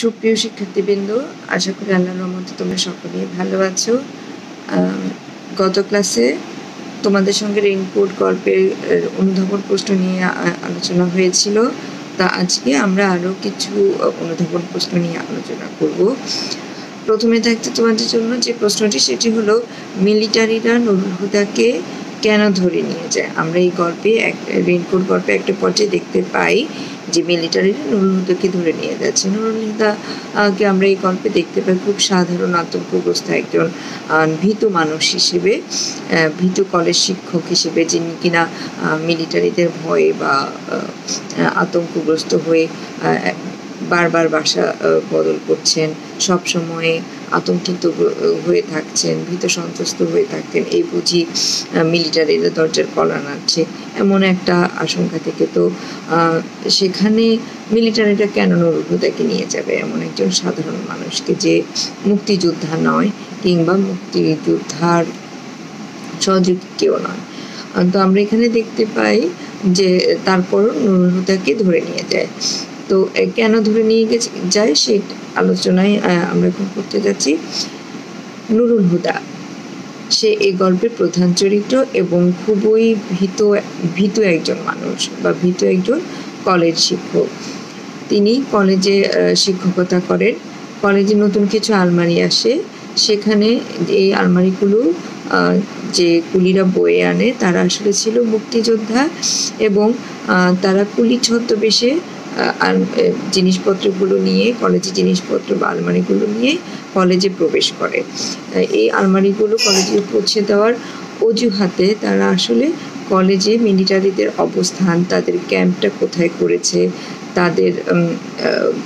সুপ্রিয় শিক্ষার্থীবৃন্দ, আশা করি আল্লাহর রহমতে তোমরা সকলেই ভালো আছো। গত ক্লাসে তোমাদের সঙ্গে রেইনকোট গল্পের অনুধাবন প্রশ্ন নিয়ে আলোচনা হয়েছিল। তা আজকে আমরা আরও কিছু অনুধাবন প্রশ্ন নিয়ে আলোচনা করব। প্রথমে থাকতে তোমাদের জন্য যে প্রশ্নটি, সেটি হলো, মিলিটারিরা নুরুল হুদাকে কেন ধরে নিয়ে যায়? আমরা এই গল্পে এক রেনকোট গল্পে একটা পর্যায়ে দেখতে পাই যে মিলিটারিরা নুরুল হুদাকে ধরে নিয়ে যাচ্ছে। নুরুল হুদা কে আমরা এই গল্পে দেখতে পাই খুব সাধারণ আতঙ্কগ্রস্ত একজন ভীত মানুষ হিসেবে ভীত কলেজ শিক্ষক হিসেবে যিনি কিনা মিলিটারিদের ভয়ে বা আতঙ্কগ্রস্ত হয়ে বারবার বাসা বদল করছেন সব সময় আতঙ্কিত হয়ে থাকছেন, ভীত সন্ত্রস্ত হয়ে থাকতেন এই বুঝি মিলিটারিরা দরজার কলা নাড়ছে। এমন একটা আশঙ্কা থেকে তো সেখানে মিলিটারিরা কেন নুরুল নিয়ে যাবে? এমন একজন সাধারণ মানুষকে যে মুক্তিযোদ্ধা নয় কিংবা মুক্তিযোদ্ধার সহযোগী কেউ নয়। তো আমরা এখানে দেখতে পাই যে তারপর নুরুল ধরে নিয়ে যায়। তো কেন ধরে নিয়ে গেছে? যায় সেই আলোচনায় আমরা এখন করতে যাচ্ছি। নুরুল হুদা, সে এই গল্পের প্রধান চরিত্র এবং খুবই ভীত ভীত একজন মানুষ বা ভীত একজন কলেজ শিক্ষক। তিনি কলেজে শিক্ষকতা করেন। কলেজে নতুন কিছু আলমারি আসে। সেখানে এই আলমারিগুলো যে কুলিরা বয়ে আনে, তারা আসলে ছিল মুক্তিযোদ্ধা এবং তারা কুলি ছদ্মবেশে জিনিসপত্রগুলো নিয়ে কলেজে জিনিসপত্র বা আলমারিগুলো নিয়ে কলেজে প্রবেশ করে। এই আলমারিগুলো কলেজে পৌঁছে দেওয়ার অজুহাতে তারা আসলে কলেজে মিলিটারিদের অবস্থান, তাদের ক্যাম্পটা কোথায় করেছে, তাদের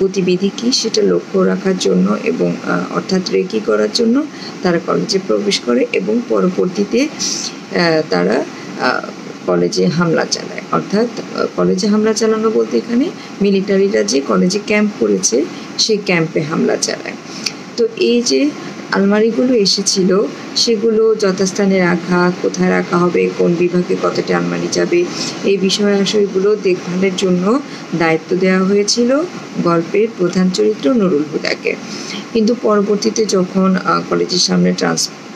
গতিবিধি কী সেটা লক্ষ্য রাখার জন্য এবং অর্থাৎ রেকি করার জন্য তারা কলেজে প্রবেশ করে এবং পরবর্তীতে তারা কলেজে হামলা চালায়। অর্থাৎ কলেজে হামলা চালানো বলতে এখানে মিলিটারিরা যে কলেজে ক্যাম্প করেছে, সেই ক্যাম্পে হামলা চালায়। তো এই যে আলমারিগুলো এসেছিল, সেগুলো যথাস্থানে রাখা, কোথায় রাখা হবে, কোন বিভাগে কতটা আলমারি যাবে, এই বিষয় আশয়গুলো দেখভালের জন্য দায়িত্ব দেওয়া হয়েছিল গল্পের প্রধান চরিত্র নুরুল হুদাকে। কিন্তু পরবর্তীতে যখন কলেজের সামনে ট্রান্সমিটারটি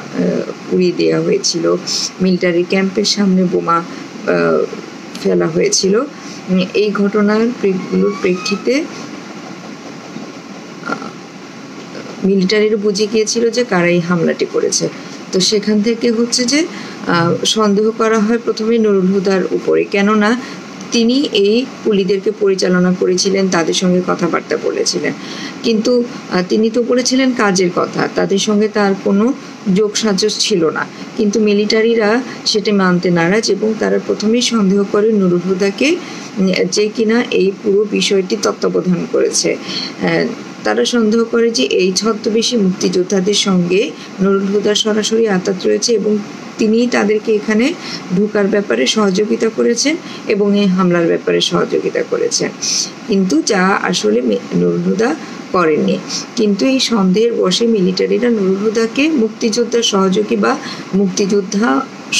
আহ, উড়িয়ে দেওয়া হয়েছিল। মিলিটারি ক্যাম্পের সামনে বোমা ফেলা হয়েছিল। এই ঘটনার প্রেক্ষিতে মিলিটারির বুঝে গিয়েছিল যে কারা এই হামলাটি করেছে। তো সেখান থেকে হচ্ছে যে সন্দেহ করা হয় প্রথমে নুরুল হুদার উপরে। কেননা তিনি এই পুলিদেরকে পরিচালনা করেছিলেন, তাদের সঙ্গে কথাবার্তা বলেছিলেন। কিন্তু তিনি তো বলেছিলেন কাজের কথা, তাদের সঙ্গে তার কোনো যোগ সাজস ছিল না। কিন্তু মিলিটারিরা সেটা মানতে নারাজ এবং তারা প্রথমেই সন্দেহ করে নুরুল হুদাকে যে কিনা এই পুরো বিষয়টি তত্ত্বাবধান করেছে। তারা সন্দেহ করে যে এই ছদ্মবেশী মুক্তিযোদ্ধাদের সঙ্গে নুরুল হুদার সরাসরি আতাত রয়েছে এবং তিনিই তাদেরকে এখানে ঢোকার ব্যাপারে সহযোগিতা করেছেন এবং এই হামলার ব্যাপারে সহযোগিতা করেছেন। কিন্তু যা আসলে হুদা করেননি। কিন্তু এই সন্দেহের বসে মিলিটারিরা নুরুল হুদাকে মুক্তিযোদ্ধার সহযোগী বা মুক্তিযোদ্ধা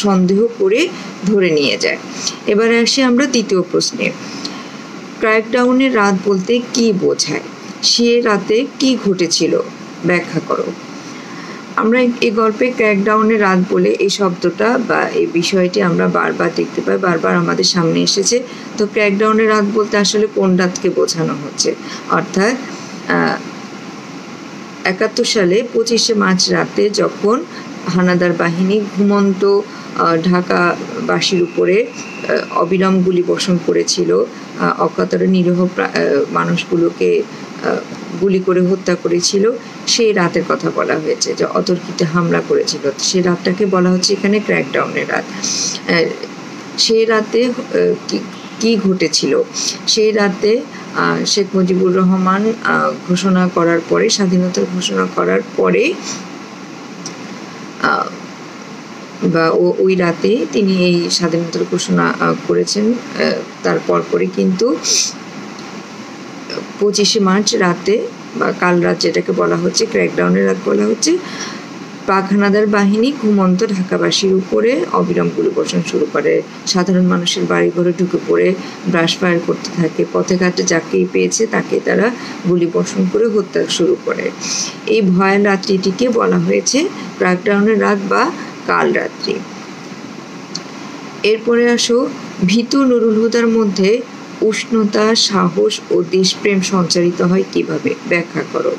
সন্দেহ করে ধরে নিয়ে যায়। এবারে আসি আমরা দ্বিতীয় প্রশ্নে। ক্র্যাকডাউনের রাত বলতে কি বোঝায়? সে রাতে কি ঘটেছিল? ব্যাখ্যা করো। আমরা এই- গল্পে ক্র্যাকডাউনের রাত বলে এই শব্দটা বা এই বিষয়টি আমরা বারবার দেখতে পাই, বারবার আমাদের সামনে এসেছে। তো ক্র্যাকডাউনের রাত বলতে আসলে কোন রাতকে বোঝানো হচ্ছে? অর্থাৎ একাত্তর সালে পঁচিশে মার্চ রাতে যখন হানাদার বাহিনী ঘুমন্ত ঢাকাবাসীর উপরে অবিরাম গুলি বর্ষণ করেছিল। অকাতরে নিরীহ মানুষগুলোকে গুলি করে হত্যা করেছিল। সেই রাতের কথা বলা হয়েছে যে অতর্কিতে হামলা করেছিল। সেই রাতটাকে বলা হচ্ছে এখানে ক্র্যাকডাউনের রাত। সেই রাতে কি- ঘটেছিল? সেই রাতে শেখ মুজিবুর রহমান ঘোষণা করার পরে, স্বাধীনতার ঘোষণা করার পরে বা ওই রাতে তিনি এই স্বাধীনতার ঘোষণা করেছেন তার পরপরই কিন্তু পঁচিশে মার্চ রাতে বা কাল রাত যেটাকে বলা হচ্ছে ক্র্যাকডাউনের রাত বলা হচ্ছে পাক হানাদার বাহিনী ঘুমন্ত ঢাকাবাসীর উপরে অবিরাম গুলিবর্ষণ শুরু করে। সাধারণ মানুষের বাড়ি ঘরে ঢুকে পড়ে ব্রাশ ফায়ার করতে থাকে। পথে ঘাটে যাকেই পেয়েছে তাকে তারা গুলিবর্ষণ করে হত্যা শুরু করে। এই ভয়াল রাত্রিটিকে বলা হয়েছে ক্র্যাকডাউনের রাত বা কাল রাত্রি। এরপরে আসো, ভীতু নুরুল হুদার মধ্যে উষ্ণতা, সাহস ও দেশপ্রেম সঞ্চারিত হয় কীভাবে? ব্যাখ্যা করো।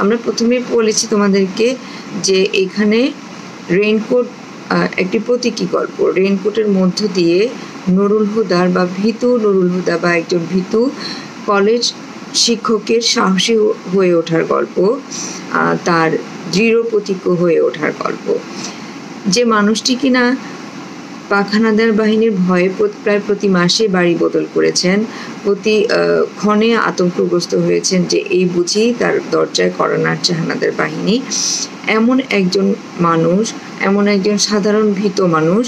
আমরা প্রথমে বলেছি তোমাদেরকে যে এখানে রেইনকোট একটি প্রতীকী গল্প। রেইনকোটের মধ্য দিয়ে নুরুল হুদার বা ভীতু নুরুল হুদা বা একজন ভীতু কলেজ শিক্ষকের সাহসী হয়ে ওঠার গল্প তার দৃঢ় প্রতীক হয়ে ওঠার গল্প। যে মানুষটি কিনা পাখানাদার বাহিনীর ভয়ে প্রায় প্রতি মাসে বাড়ি বদল করেছেন। প্রতি ক্ষণে আতঙ্কগ্রস্ত হয়েছেন যে এই বুঝি তার দরজায় করোনার চাহানাদের বাহিনী। এমন একজন মানুষ, এমন একজন সাধারণ ভীত মানুষ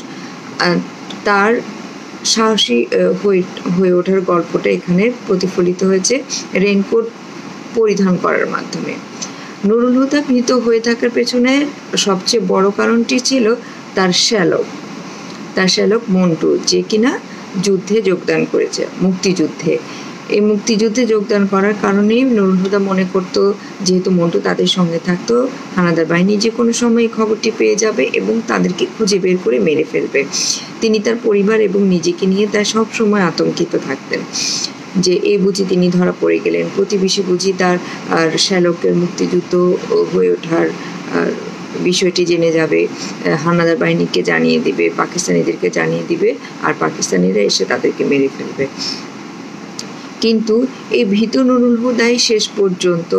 তার সাহসী হয়ে ওঠার গল্পটা এখানে প্রতিফলিত হয়েছে রেনকোট পরিধান করার মাধ্যমে। নুরুল হুদা ভীত হয়ে থাকার পেছনে সবচেয়ে বড় কারণটি ছিল তার শ্যালক। তার শ্যালক মন্টু, যে কিনা যুদ্ধে যোগদান করেছে, মুক্তিযুদ্ধে। এই মুক্তিযুদ্ধে যোগদান করার কারণেই নুরুল হুদা মনে করত, যেহেতু মন্টু তাদের সঙ্গে থাকতো, হানাদার বাহিনী যে কোনো সময় এই খবরটি পেয়ে যাবে এবং তাদেরকে খুঁজে বের করে মেরে ফেলবে। তিনি তার পরিবার এবং নিজেকে নিয়ে তার সব সময় আতঙ্কিত থাকতেন। যে এই বুঝি তিনি ধরা পড়ে গেলেন। প্রতিবেশী বুঝি তার আর শ্যালকের মুক্তিযুদ্ধ হয়ে ওঠার বিষয়টি জেনে যাবে হানাদার বাহিনীকে জানিয়ে দিবে, পাকিস্তানিদেরকে জানিয়ে দিবে, আর পাকিস্তানিরা এসে তাদেরকে মেরে ফেলবে। কিন্তু এই ভীত নুরুল হুদাই শেষ পর্যন্ত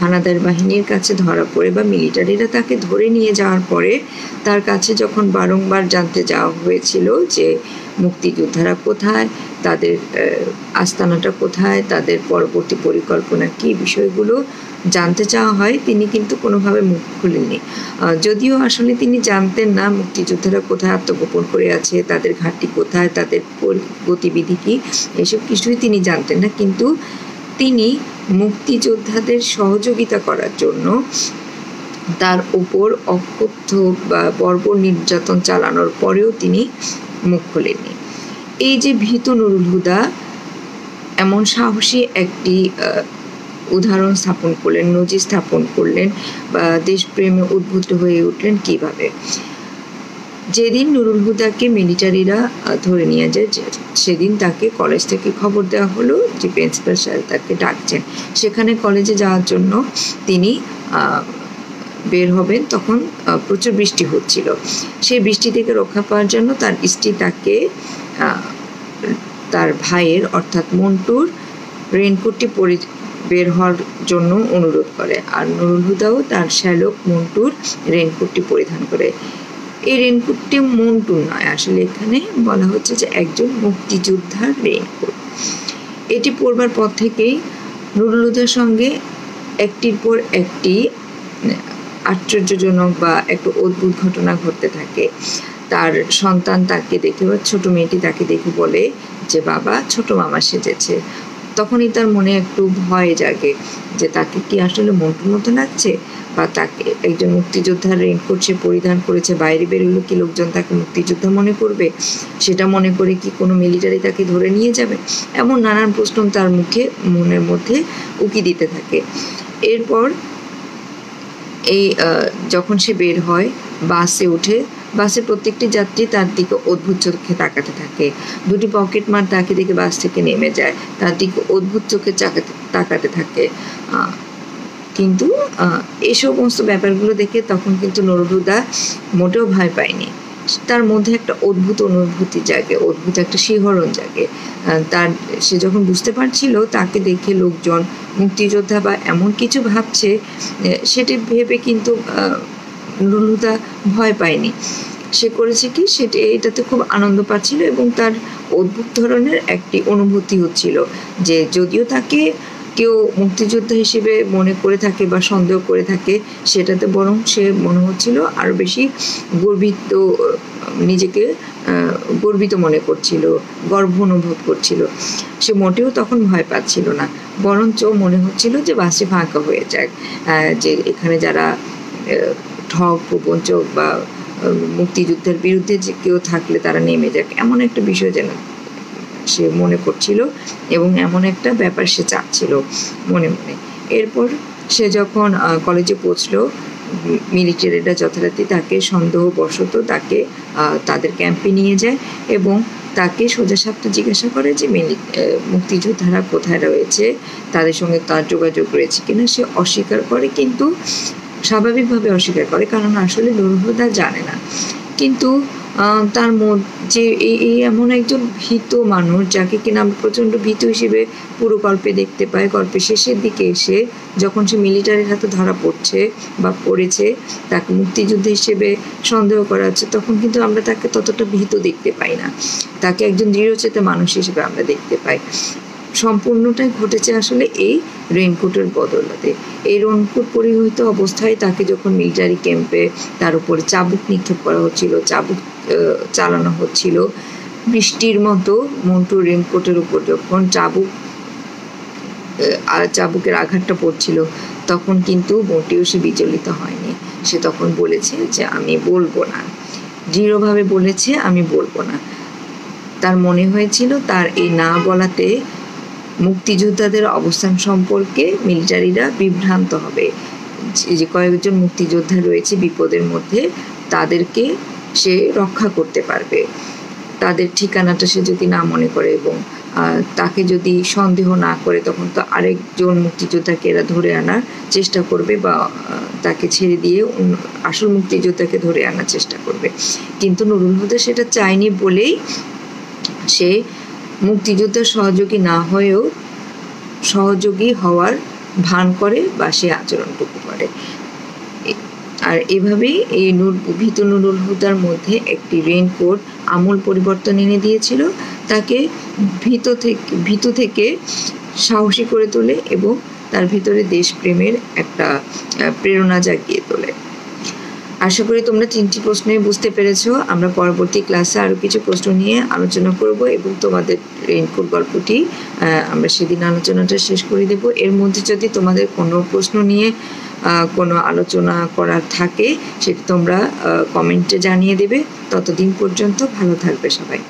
হানাদার বাহিনীর কাছে ধরা পড়ে বা মিলিটারিরা তাকে ধরে নিয়ে যাওয়ার পরে তার কাছে যখন বারংবার জানতে যাওয়া হয়েছিল যে মুক্তিযোদ্ধারা কোথায়, তাদের আস্তানাটা কোথায়, তাদের পরবর্তী পরিকল্পনা কী, বিষয়গুলো জানতে চাওয়া হয়, তিনি কিন্তু কোনোভাবে মুখ খুলেননি। যদিও আসলে তিনি জানতেন না মুক্তিযোদ্ধারা কোথায় আত্মগোপন করে আছে, তাদের ঘাটটি কোথায়, তাদের গতিবিধি কী, এসব কিছুই তিনি জানতেন না, কিন্তু তিনি মুক্তিযোদ্ধাদের সহযোগিতা করার জন্য তার উপর অকথ্য বা বর্বর নির্যাতন চালানোর পরেও তিনি মুখ খোলেননি এই যে ভীত নুরুল হুদা, এমন সাহসী একটি উদাহরণ স্থাপন করলেন, নজির স্থাপন করলেন বা দেশপ্রেমে উদ্বুদ্ধ হয়ে উঠলেন কীভাবে? যেদিন নুরুল হুদাকে মিলিটারিরা ধরে নিয়ে যায় সেদিন তাকে কলেজ থেকে খবর দেওয়া হলো যে, প্রিন্সিপাল স্যার তাকে ডাকছেন। সেখানে কলেজে যাওয়ার জন্য তিনি বের হবেন তখন প্রচুর বৃষ্টি হচ্ছিল। সেই বৃষ্টি থেকে রক্ষা পাওয়ার জন্য তার স্ত্রী তাকে তার ভাইয়ের, অর্থাৎ মন্টুর, রেনকোটটি পরে, বের হওয়ার জন্য অনুরোধ করে। আর নুরুল হুদাও তার শ্যালক মন্টুর রেনকোটটি পরিধান করে। এই রেনকোটটি মন্টুর নয়, আসলে এখানে বলা হচ্ছে যে একজন মুক্তিযোদ্ধার রেনকোট। এটি পড়বার পর থেকেই নুরুল হুদার সঙ্গে একটির পর একটি আশ্চর্যজনক বা একটু অদ্ভুত ঘটনা ঘটতে থাকে। তার সন্তান তাকে দেখে বা ছোট মেয়েটি তাকে দেখে বলে যে, বাবা, ছোট মামা সেজেছে। তখনই তার মনে একটু ভয় জাগে যে, তাকে কি আসলে মন্টুর মতো লাগছে? বা তাকে একজন মুক্তিযোদ্ধার রেনকোট সে পরিধান করেছে, বাইরে বেরোলো কি লোকজন তাকে মুক্তিযোদ্ধা মনে করবে? সেটা মনে করে কি কোনো মিলিটারি তাকে ধরে নিয়ে যাবে? এমন নানান প্রশ্ন তার মুখে, মনের মধ্যে উকি দিতে থাকে। এরপর এই যখন সে বের হয়, বাসে উঠে, বাসে প্রত্যেকটি যাত্রী তার দিকে অদ্ভুত চোখে তাকাতে থাকে। দুটি পকেট মার তাকে দেখে বাস থেকে নেমে যায়। তার দিকে অদ্ভুত চোখে চাকাতে তাকাতে থাকে। কিন্তু এই সমস্ত ব্যাপারগুলো দেখে তখন কিন্তু নরুদা মোটেও ভয় পায়নি। তার মধ্যে একটা অদ্ভুত অনুভূতি জাগে, অদ্ভুত একটা শিহরণ জাগে। তার, সে যখন বুঝতে পারছিল, তাকে দেখে লোকজন, মুক্তিযোদ্ধা বা এমন কিছু ভাবছে সেটি ভেবে কিন্তু লুলুদা ভয় পায়নি। সে করেছে কি? সেটি, এটাতে খুব আনন্দ পাচ্ছিল এবং তার অদ্ভুত ধরনের একটি অনুভূতি হচ্ছিল যে, যদিও তাকে কেউ মুক্তিযোদ্ধা হিসেবে মনে করে থাকে বা সন্দেহ করে থাকে সেটাতে বরং সে মনে হচ্ছিল আরও বেশি গর্বিত, নিজেকে গর্বিত মনে করছিল, গর্ব অনুভব করছিল। সে মোটেও তখন ভয় পাচ্ছিল না, বরঞ্চ মনে হচ্ছিল যে বাসে ফাঁকা হয়ে যাক যে এখানে যারা ঠক প্রবঞ্চক বা মুক্তিযুদ্ধের বিরুদ্ধে যে কেউ থাকলে তারা নেমে যাক, এমন একটা বিষয় যেন সে মনে করছিল এবং এমন একটা ব্যাপার সে চাচ্ছিল মনে মনে। এরপর সে যখন কলেজে পৌঁছলো মিলিটারিরা যথারীতি তাকে সন্দেহবশত তাকে তাদের ক্যাম্পে নিয়ে যায় এবং তাকে সোজা সাপটা জিজ্ঞাসা করে যে, মিলি- মুক্তিযোদ্ধারা কোথায় রয়েছে? তাদের সঙ্গে তার যোগাযোগ রয়েছে কিনা? সে অস্বীকার করে কিন্তু স্বাভাবিকভাবে অস্বীকার করে, কারণ আসলে নুরুহুদা জানে না। কিন্তু তার মধ্যে এই এমন একজন ভীত মানুষ যাকে কিনা আমরা প্রচণ্ড ভীত হিসেবে পুরো গল্পে দেখতে পাই। গল্পের শেষের দিকে এসে যখন সে মিলিটারির হাতে ধরা পড়ছে বা পড়েছে, তাকে মুক্তিযুদ্ধ হিসেবে সন্দেহ করা হচ্ছে, তখন কিন্তু আমরা তাকে ততটা ভীত দেখতে পাই না। তাকে একজন দৃঢ়চেতা মানুষ হিসেবে আমরা দেখতে পাই। সম্পূর্ণটাই ঘটেছে আসলে এই রেইনকোটের বদলাতে। এই রেইনকোট পরিহিত অবস্থায় তাকে যখন মিলিটারি ক্যাম্পে তার উপরে চাবুক নিক্ষেপ করা হচ্ছিল, চাবুক চালানো হচ্ছিল। বৃষ্টির মতো মন্টু রেইনকোটের উপর যখন চাবুক চাবুকের আঘাতটা পড়ছিল, তখন কিন্তু মোটেও সে বিচলিত হয়নি। সে তখন বলেছে যে, আমি বলব না। দৃঢ়ভাবে বলেছে, আমি বলব না। তার মনে হয়েছিল তার এই না বলাতে মুক্তিযোদ্ধাদের অবস্থান সম্পর্কে মিলিটারিরা বিভ্রান্ত হবে। যে কয়েকজন মুক্তিযোদ্ধা রয়েছে বিপদের মধ্যে, তাদেরকে সে রক্ষা করতে পারবে। তাদের ঠিকানাটা সে যদি না মনে করে এবং তাকে যদি সন্দেহ না করে, তখন তো আরেকজন মুক্তিযোদ্ধাকে এরা ধরে আনার চেষ্টা করবে বা তাকে ছেড়ে দিয়ে আসল মুক্তিযোদ্ধাকে ধরে আনার চেষ্টা করবে। কিন্তু নুরুল হুদা সেটা চায়নি বলেই সে মুক্তিযোদ্ধার সহযোগী না হয়েও সহযোগী হওয়ার ভান করে বা সে আচরণটুকু করে। আর এভাবেই এই নূর, ভীত নুরুল হুদার মধ্যে একটি রেইনকোট আমূল পরিবর্তন এনে দিয়েছিল। তাকে ভীত থেকে ভীত থেকে সাহসী করে তোলে এবং তার ভিতরে দেশপ্রেমের একটা প্রেরণা জাগিয়ে তোলে। আশা করি তোমরা তিনটি প্রশ্নে বুঝতে পেরেছ। আমরা পরবর্তী ক্লাসে আরও কিছু প্রশ্ন নিয়ে আলোচনা করব এবং তোমাদের রেইনকোট গল্পটি আমরা সেদিন আলোচনাটা শেষ করে দেব। এর মধ্যে যদি তোমাদের কোনো প্রশ্ন নিয়ে কোনো আলোচনা করার থাকে সেটা তোমরা কমেন্টে জানিয়ে দেবে। ততদিন পর্যন্ত ভালো থাকবে সবাই।